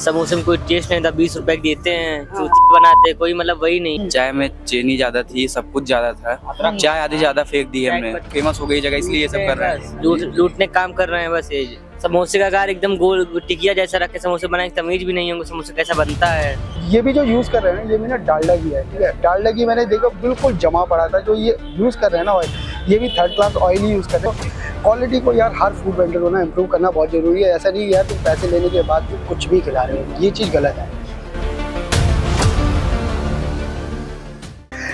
समोसे में कोई टेस्ट नहीं था बीस रुपए के देते हैं चूती बनाते हैं कोई मतलब वही नहीं। चाय में चीनी ज़्यादा थी सब कुछ ज़्यादा था। चाय आधी ज़्यादा फेंक दी हमने। फ़ेमस हो गई जगह इसलिए ये सब कर रहे हैं। लूट लूटने काम कर रहे हैं बस ये। समोसे का कार एकदम गोल टिकिया जैसा रखे के समोसे बनाए तमीज भी नहीं होंगे समोसे कैसा बनता है। ये भी जो यूज़ कर रहे हैं ये भी ना डालडा की है ठीक है? डालडा की मैंने देखा बिल्कुल जमा पड़ा था जो ये यूज़ कर रहे हैं ना ऑयल ये भी थर्ड क्लास ऑयल ही यूज़ कर रहे हैं। क्वालिटी को यार हर फ़ूड वेंडर को ना इम्प्रूव करना बहुत ज़रूरी है। ऐसा नहीं यार, तुम पैसे लेने के बाद तुम कुछ भी खिला रहे हो। ये चीज़ गलत है।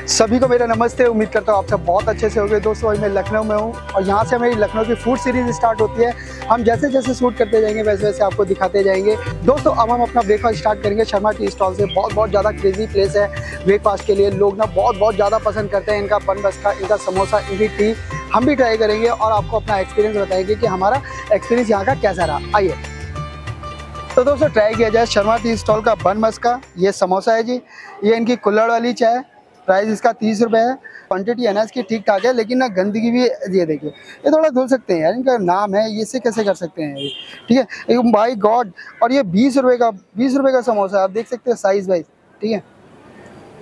सभी को मेरा नमस्ते। उम्मीद करता हूँ आप सब बहुत अच्छे से हो गए दोस्तों, मैं लखनऊ में हूँ और यहाँ से हमारी लखनऊ की फ़ूड सीरीज़ स्टार्ट होती है। हम जैसे जैसे शूट करते जाएँगे, वैसे वैसे आपको दिखाते जाएँगे। दोस्तों, अब हम अपना ब्रेकफास्ट स्टार्ट करेंगे। शर्मा टी स्टॉल से बहुत बहुत ज़्यादा क्रेजी प्लेस है ब्रेकफास्ट के लिए। लोग ना बहुत बहुत ज़्यादा पसंद करते हैं इनका बन बस का, इनका समोसा, इनकी टी हम भी ट्राई करेंगे और आपको अपना एक्सपीरियंस बताएँगे कि हमारा एक्सपीरियंस यहाँ का कैसा रहा। आइए। तो दोस्तों ट्राई किया जाए शर्मा टी स्टॉल का बन मस का। ये समोसा है जी। ये इनकी कुल्लड़ वाली चाय प्राइस इसका तीस रुपये है। क्वांटिटी है ना इसकी ठीक ठाक है लेकिन ना गंदगी भी ये देखिए ये थोड़ा धुल सकते हैं यार इनका नाम है ये से कैसे कर सकते हैं ये? ठीक है एक बाई गॉड और ये बीस रुपये का बीस रुपये का समोसा आप देख सकते हैं साइज़ वाइज ठीक है?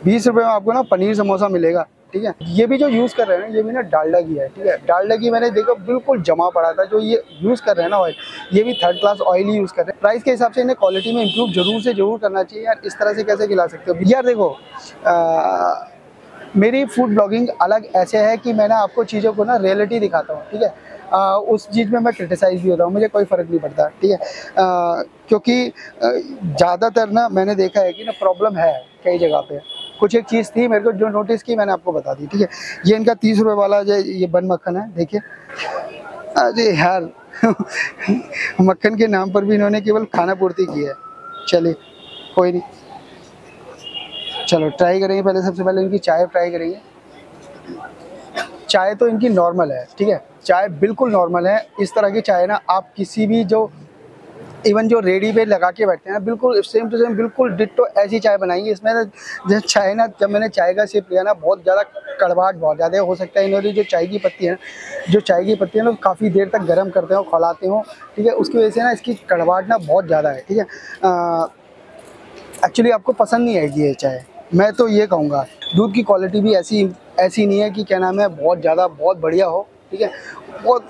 बीस रुपये में आपको ना पनीर समोसा मिलेगा ठीक है? ये भी जो यूज़ कर रहे हैं ना ये भी ना डालडा की है ठीक है? डालडा की मैंने देखा बिल्कुल जमा पड़ा था जो ये यूज़ कर रहे हैं ना ऑयल ये भी थर्ड क्लास ऑयल ही यूज़ कर रहे हैं। प्राइस के हिसाब से इन्हें क्वालिटी में इंप्रूव ज़रूर से ज़रूर करना चाहिए यार इस तरह से कैसे खिला सकते हो? यार देखो आ, मेरी फ़ूड ब्लॉगिंग अलग ऐसे है कि मैं ना आपको चीज़ों को ना रियलिटी दिखाता हूँ ठीक है? आ, उस चीज़ में मैं क्रिटिसाइज भी होता हूँ मुझे कोई फ़र्क नहीं पड़ता ठीक है? आ, क्योंकि ज़्यादातर ना मैंने देखा है कि ना प्रॉब्लम है कई जगह पे। कुछ एक चीज़ थी मेरे को जो नोटिस की मैंने आपको बता दी ठीक है? ये इनका तीस रुपये वाला जो ये बन मक्खन है देखिए। अरे यार मक्खन के नाम पर भी इन्होंने केवल खाना पूर्ति की है। चलिए कोई नहीं। चलो ट्राई करेंगे पहले, सबसे पहले इनकी चाय ट्राई करेंगे। चाय तो इनकी नॉर्मल है, ठीक है? चाय बिल्कुल नॉर्मल है। इस तरह की चाय ना, आप किसी भी जो इवन जो रेडी पे लगा के बैठते हैं, बिल्कुल सेम टू सेम बिल्कुल डिट्टो ऐसी चाय बनाएँगे। इसमें ना जो चाय ना, जब मैंने चाय का सिप लिया ना, बहुत ज़्यादा कड़वाहट, बहुत ज़्यादा हो सकता है। इन्होंने जो चाय की पत्ती है, जो चाय की पत्ती है ना काफ़ी देर तक गर्म करते हो खौलाते हो, ठीक है? उसकी वजह से ना, इसकी कड़वाहट ना बहुत ज़्यादा है, ठीक है? एक्चुअली आपको पसंद नहीं आएगी ये चाय। मैं तो ये कहूँगा, दूध की क्वालिटी भी ऐसी ऐसी नहीं है कि क्या नाम है, बहुत ज़्यादा, बहुत बढ़िया हो, ठीक है? बहुत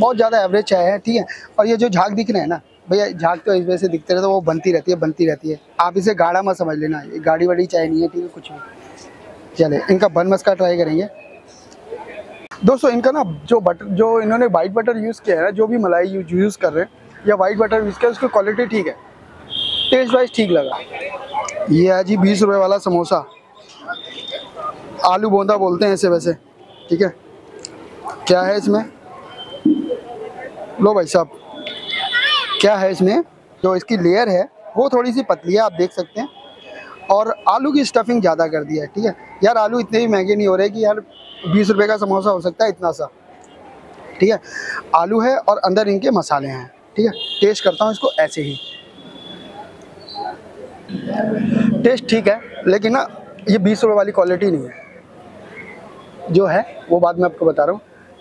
बहुत ज़्यादा एवरेज चाय है, ठीक है? और ये जो झाग दिख रहे हैं ना, भैया, झाग तो इस वजह से दिखते रहते तो वो बनती रहती है, बनती रहती है। आप इसे गाढ़ा मत समझ लेना, ये गाड़ी वाड़ी चाय नहीं है, ठीक है, कुछ भी। चले, इनका बन मस्का ट्राई करेंगे। दोस्तों, इनका ना जो बटर जो इन्होंने वाइट बटर यूज़ किया है जो भी मलाई यूज़ यूज़ कर रहे हैं, या वाइट बटर यूज़ किया उसकी क्वालिटी ठीक है। टेस्ट वाइज ठीक लगा। ये है जी बीस रुपये वाला समोसा। आलू बोंदा बोलते हैं ऐसे वैसे, ठीक है? क्या है इसमें? लो भाई साहब, क्या है इसमें? जो इसकी लेयर है, वो थोड़ी सी पतली है, आप देख सकते हैं। और आलू की स्टफिंग ज़्यादा कर दिया है, ठीक है? यार आलू इतने ही महँगे नहीं हो रहे कि यार बीस रुपये का समोसा हो सकता है इतना सा, ठीक है? आलू है और अंदर इनके मसाले हैं, ठीक है? टेस्ट करता हूँ इसको ऐसे ही। टेस्ट ठीक है, लेकिन ना ये बीस रुपये वाली क्वालिटी नहीं है। जो है, वो बात मैं आपको बता रहा हूँ।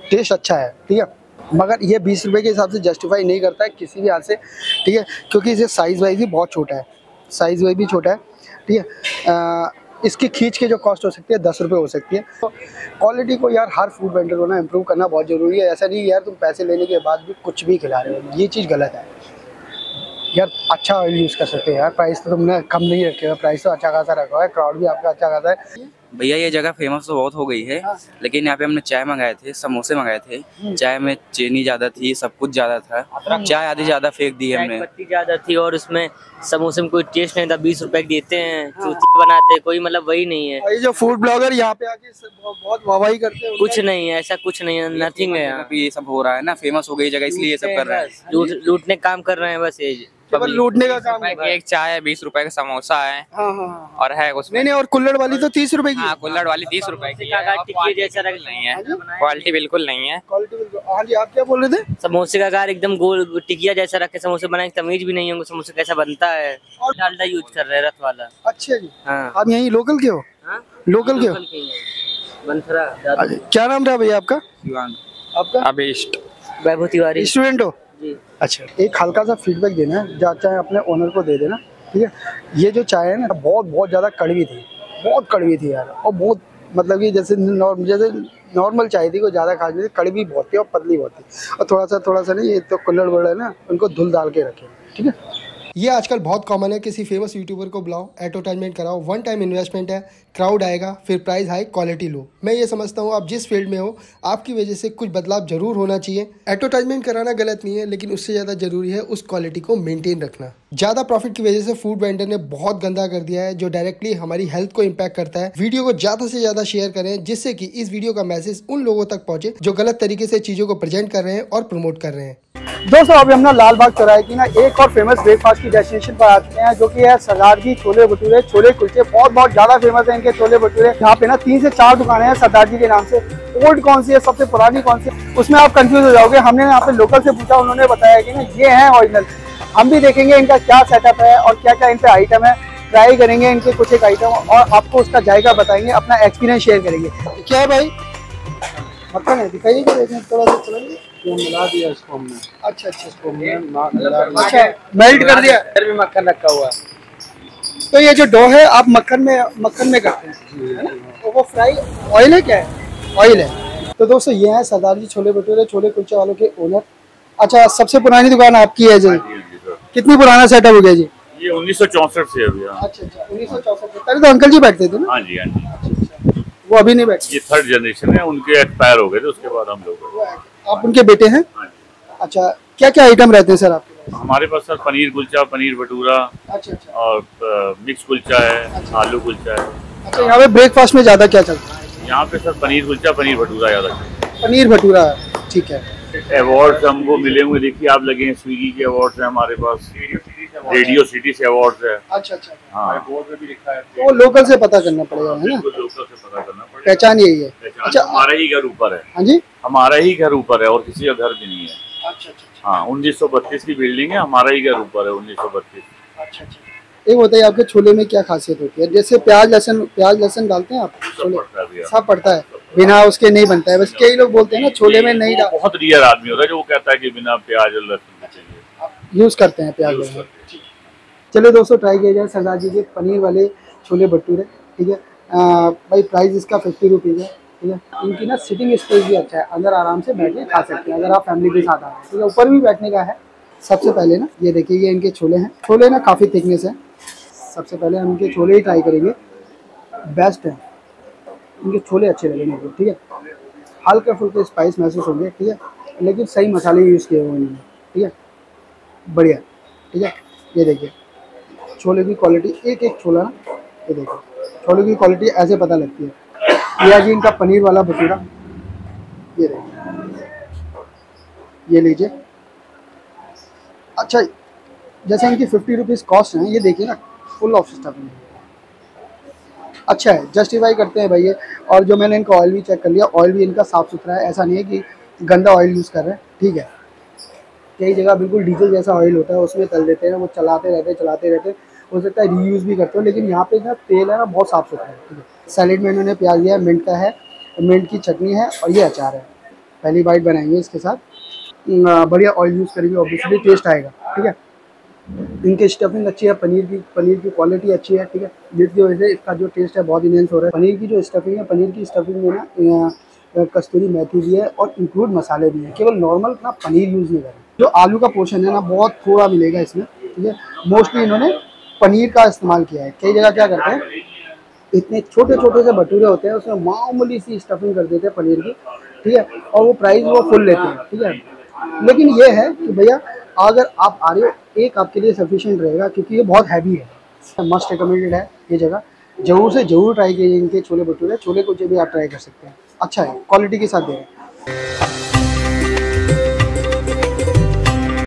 टेस्ट अच्छा है, ठीक है? मगर ये बीस रुपये के हिसाब से जस्टिफाई नहीं करता है किसी भी हाल से, ठीक है? क्योंकि इसे साइज़ वाइज भी बहुत छोटा है। साइज़ वाइज भी छोटा है, ठीक है? इसकी खींच के जो कॉस्ट हो सकती है, दस रुपये हो सकती है। तो क्वालिटी को यार हर फ़ूड वेंडर को ना इम्प्रूव करना बहुत ज़रूरी है। ऐसा नहीं यार तुम पैसे लेने के बाद भी कुछ भी खिला रहे हो। ये चीज़ गलत है। यार अच्छा ऑयल यूज़ कर सकते हैं यार। प्राइस तो तुमने कम नहीं रखे हुआ प्राइस तो अच्छा खासा रखा है। क्राउड भी आपका अच्छा खासा है। भैया ये जगह फ़ेमस तो बहुत हो गई है हाँ। लेकिन यहाँ पे हमने चाय मंगाए थे समोसे मंगाए थे। चाय में चीनी ज़्यादा थी सब कुछ ज़्यादा था। चाय आधी ज़्यादा फेंक दी चाय हमने। पत्ती ज़्यादा थी और उसमें समोसे में कोई टेस्ट नहीं था बीस रुपए देते हैं चूती बनाते हैं कोई मतलब वही नहीं है। ये जो फ़ूड ब्लॉगर यहाँ पे आके बहुत- बहुत वाहवाही करते हैं कुछ नहीं है ऐसा कुछ नहीं है नथिंग है यहाँ। पे ये सब हो रहा है ना फ़ेमस हो गई जगह इसलिए ये सब कर रहे हैं। लूटने काम कर रहे हैं बस ये। केवल लूटने का काम की एक चाय है बीस रूपए का समोसा है। हाँ हाँ हाँ। और है उसमें नहीं नहीं और कुल्लड़ वाली तो तीस रूपए की हाँ कुल्हड़ वाली तीस रुपए की है नहीं है। क्वालिटी बिल्कुल नहीं है। क्वालिटी बिल्कुल। हाँ जी आप क्या बोल रहे थे? समोसे का कार एकदम गोल टिकिया जैसा रखे समोसे बनाए तमीज भी नहीं होंगे समोसे कैसा बनता है। और- डालडा यूज़ कर रहे हैं रथ वाला। अच्छा जी। हाँ। आप यहीं लोकल के हो? हाँ? लोकल के हो? ही हैं। क्या नाम था भैया आपका? आपका? अभिष्ट। वैभव तिवारी। स्टूडेंट हो? अच्छा एक हल्का सा फीडबैक देना है, जहाँ चाहे अपने ओनर को दे देना, ठीक है? ये जो चाय है ना, बहुत बहुत ज़्यादा कड़वी थी, बहुत कड़वी थी यार, और बहुत मतलब कि जैसे जैसे नॉर्मल चाय थी को ज़्यादा खास नहीं कड़वी बहुत थी और पतली बहुत थी, और थोड़ा सा थोड़ा सा नहीं, ये तो कुल्लड़ वुल्लड़ है ना, उनको धुल डाल के रखें, ठीक है? ये आजकल बहुत कॉमन है, किसी फ़ेमस यूट्यूबर को बुलाओ एडवर्टाइजमेंट कराओ वन टाइम इन्वेस्टमेंट है क्राउड आएगा, फिर प्राइस हाई क्वालिटी लो मैं ये समझता हूँ, आप जिस फ़ील्ड में हो, आपकी वजह से कुछ बदलाव ज़रूर होना चाहिए। एडवर्टाइजमेंट कराना गलत नहीं है, लेकिन उससे ज़्यादा ज़रूरी है उस क्वालिटी को मेनटेन रखना। ज़्यादा प्रॉफिट की वजह से फ़ूड वेंडर ने बहुत गंदा कर दिया है, जो डायरेक्टली हमारी हेल्थ को इम्पैक्ट करता है। वीडियो को ज़्यादा से ज़्यादा शेयर करें, जिससे कि इस वीडियो का मैसेज उन लोगों तक पहुँचे, जो गलत तरीके से चीज़ों को प्रेजेंट कर रहे हैं और प्रमोट कर रहे हैं। दोस्तों, अभी हम लाल बाग चौराहे की ना एक और फ़ेमस ब्रेकफास्ट की डेस्टिनेशन पर आ चुके हैं, जो कि है सरदार जी छोले भटूरे, छोले कुलचे, बहुत बहुत ज़्यादा फ़ेमस है इनके छोले भटूरे। यहाँ पे ना तीन से चार दुकानें हैं सरदार जी के नाम से। ओल्ड कौन सी है, सबसे पुरानी कौन सी उसमें आप कंफ्यूज हो जाओगे। हमने यहाँ पे लोकल से पूछा, उन्होंने बताया कि ना ये है ऑरिजिनल हम भी देखेंगे इनका क्या सेटअप है और क्या क्या इन पे आइटम है। ट्राई करेंगे इनके कुछ एक आइटम और आपको उसका जायका बताएँगे, अपना एक्सपीरियंस शेयर करेंगे। क्या है भाई? है दिखाइए थोड़ा सा चलेंगे मिला दिया इसको हमने। अच्छा अच्छा इसको हमने। अच्छा मेल्ट कर दिया। इधर भी मक्खन रखा हुआ है। तो ये जो डो है आप मक्खन में मक्खन में करते हैं? है ना? तो वो फ्राई ऑयल है क्या? है ऑयल है। तो दोस्तों ये है सरदार जी छोले भटूरे छोले कुलचे वालों के ओनर। अच्छा सबसे पुरानी दुकान आपकी है जी? कितनी पुराना सेटअप हो गया जी? ये उन्नीस सौ चौसठ से है भैया। अच्छा अच्छा उन्नीस सौ चौसठ पहले तो अंकल जी बैठते थे ना? हाँ जी हाँ जी। अच्छा अच्छा। वो अभी नहीं बैठते। ये थर्ड जनरेशन है उनके एक्सपायर हो गए थे उसके बाद हम लोग आप उनके बेटे हैं? हाँ अच्छा क्या क्या आइटम रहते हैं सर आपके पास? हमारे पास सर पनीर कुलचा पनीर भटूरा अच्छा अच्छा। और मिक्स कुलचा है आलू कुलचा है। अच्छा यहाँ पे ब्रेकफास्ट में ज़्यादा क्या चलता है? यहाँ पे सर पनीर कुलचा पनीर भटूरा ज़्यादा चलता पनीर भटूरा ठीक है। अवार्ड हमको मिले हुए देखिए आप लगे हैं स्विगी के अवार्ड है हमारे पास। रेडियो सिटी से अवार्ड है। अच्छा अच्छा हाँ। बोर्ड में भी लिखा है। तो वो लोकल से पता करना पड़ेगा है ना? लोकल से पता करना पड़ेगा। पहचान यही है। अच्छा हमारा ही घर ऊपर है। हाँ जी। हमारा ही घर ऊपर है और किसी का घर भी नहीं है। अच्छा अच्छा हाँ उन्नीस सौ बत्तीस की बिल्डिंग है हमारा ही घर ऊपर है उन्नीस सौ बत्तीस। अच्छा अच्छा। एक बताइए आपके छोले में क्या खासियत होती है? जैसे प्याज लहसुन प्याज लहसन डालते हैं आप? छोले? पड़ता है। सब पड़ता है। बिना उसके नहीं बनता है। बस कई लोग बोलते हैं ना छोले में नहीं डाल बहुत रियर आदमी होता है जो वो कहता है कि बिना प्याज और लहसुन यूज़ करते हैं प्याज यूज़ लहसुन चलिए दोस्तों ट्राई किया जाए। सरदार जी के पनीर वाले छोले भटूरे। ठीक है। भाई प्राइस इसका फिफ्टी रुपीज़ है। ठीक है? इनकी ना सिटिंग स्पेस भी अच्छा है। अंदर आराम से बैठ के खा सकते हैं, अगर आप फैमिली के साथ आ रहे हैं। ठीक है, ऊपर भी बैठने का है। सबसे पहले ना, ये देखिए, ये इनके छोले हैं। छोले ना काफ़ी थिकनेस है। सबसे पहले हम इनके छोले ही ट्राई करेंगे। बेस्ट है। इनके छोले अच्छे लगे मेरे ठीक है? हल्के फुल्के स्पाइस महसूस होंगे, ठीक है? लेकिन सही मसाले यूज़ किए हुए इन्होंने, ठीक है? बढ़िया, ठीक है? ये देखिए, छोले की क्वालिटी एक एक छोला ना, ये देखिए, छोले की क्वालिटी ऐसे पता लगती है। ये है जी इनका पनीर वाला भटूरा। ये ये लीजिए। अच्छा जैसे इनकी फिफ्टी रुपीज़ कॉस्ट है, ये देखिए ना फुल ऑफ़ स्टफिंग अच्छा है जस्टिफाई करते हैं भैया और जो मैंने इनका ऑयल भी चेक कर लिया ऑयल भी इनका साफ़ सुथरा है। ऐसा नहीं है कि गंदा ऑयल यूज़ कर रहे हैं। ठीक है। कई जगह बिल्कुल डीजल जैसा ऑयल होता है, उसमें तल देते हैं, वो चलाते रहते चलाते रहते हो। सकता है रीयूज़ भी करते हो, लेकिन यहाँ पे ना तेल है ना, बहुत साफ़ सुथरा है। ठीक है। सैलेड में इन्होंने प्याज है मिंट का है, मिंट की चटनी है और ये अचार है। पहली बाइट बनाएँगे इसके साथ। बढ़िया ऑयल यूज़ करेंगे ऑब्वियसली टेस्ट आएगा, ठीक है? इनकी स्टफिंग अच्छी है, पनीर की पनीर की क्वालिटी अच्छी है, ठीक है? जिसकी वजह से इसका जो टेस्ट है बहुत इनहेंस हो रहा है। पनीर की जो स्टफिंग है, पनीर की स्टफिंग में ना कस्तूरी मेथी भी है और इंक्लूड मसाले भी हैं। केवल नॉर्मल ना पनीर यूज़ नहीं करें। जो आलू का पोर्शन है ना, बहुत थोड़ा मिलेगा इसमें, ठीक है? मोस्टली इन्होंने पनीर का इस्तेमाल किया है। कई जगह क्या करते हैं इतने छोटे छोटे से भटूरे होते हैं, उसमें मामूली सी स्टफिंग कर देते हैं पनीर की, ठीक है? और वो प्राइस वो फुल लेते हैं, ठीक है? लेकिन ये है कि भैया, अगर आप आ रहे हो, एक आपके लिए सफिशिएंट रहेगा, क्योंकि ये बहुत हैवी है। मस्ट रिकमेंडेड है ये जगह। ज़रूर से ज़रूर ट्राई कीजिए इनके छोले भटूरे। छोले कुलचे भी आप ट्राई कर सकते हैं। अच्छा है क्वालिटी के साथ दे रहे हैं।